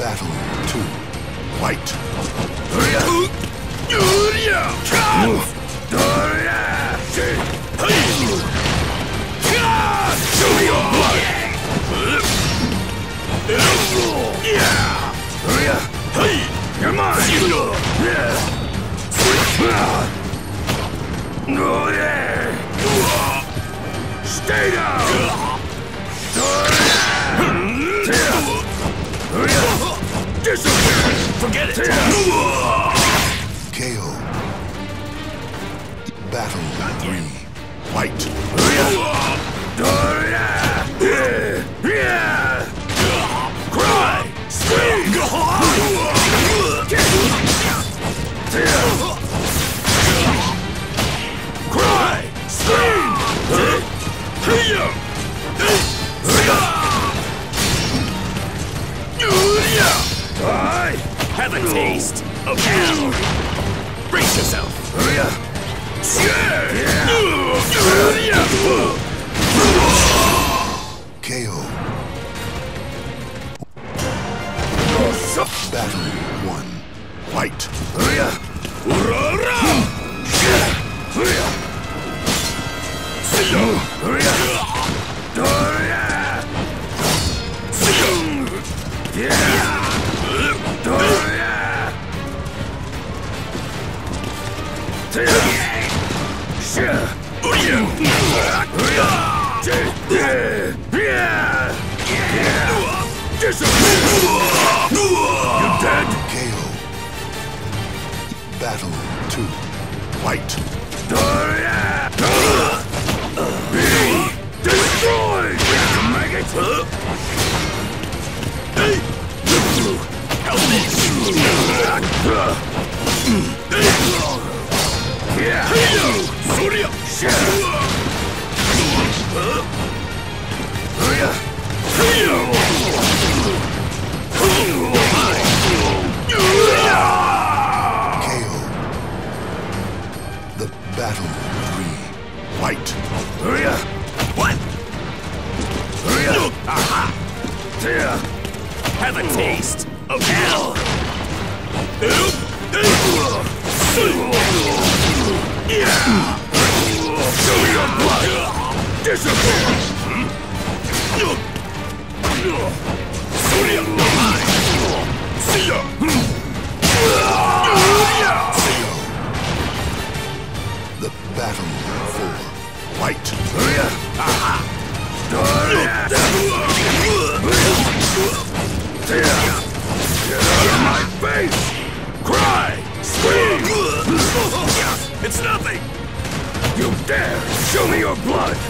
Battle 2. Fight. Show me your blood! Come on! No, yeah! Stay down! Disappear! Forget it! KO. Battle 3. Fight. Cry! Scream! Battle 2. Fight. Destroy! Maggot! How's this? KO. The Battle 4. Fight. Get out of my face! Cry! Scream! It's nothing. You dare! Show me your blood!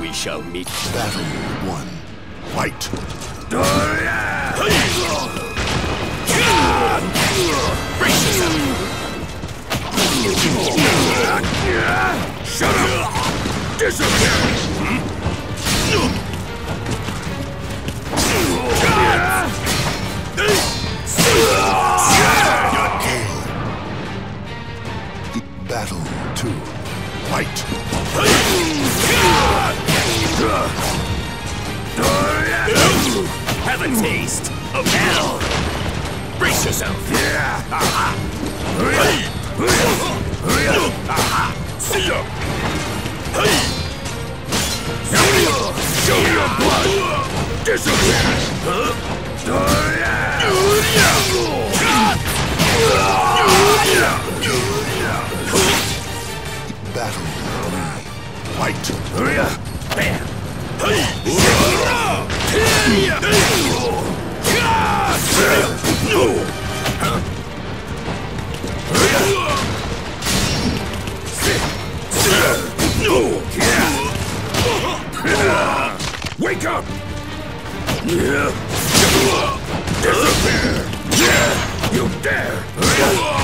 we shall meet. Battle 1. Fight. Brace. Shut up! Disappear! Battle. Fight! Bam! Wake up! Disappear! You dare!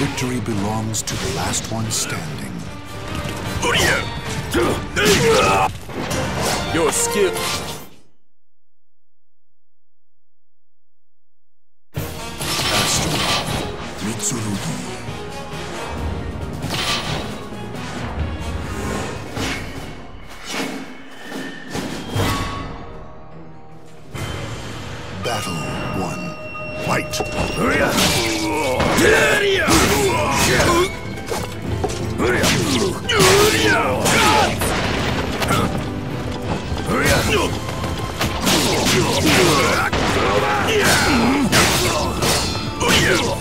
Victory belongs to the last one standing. Your skill. Mitsurugi. Battle one. Fight! Battle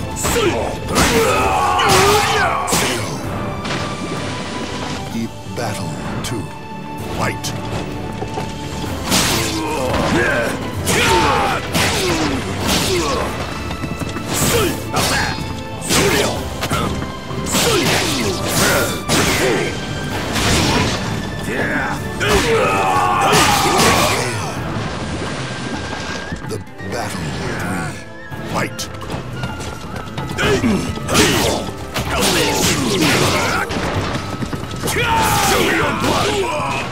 Blood!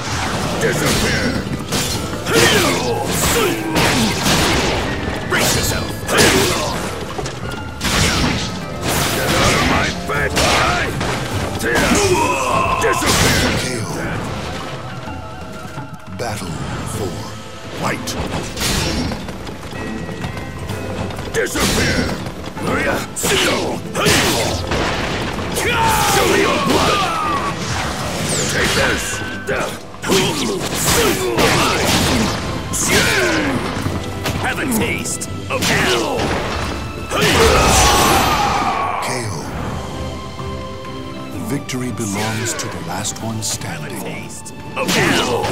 Disappear! Brace yourself. Get out of my! Disappear! Battle four. Fight! Disappear! Show me your blood! Take this! Have a taste of hell! KO. Victory belongs to the last one standing. Have a taste of hell!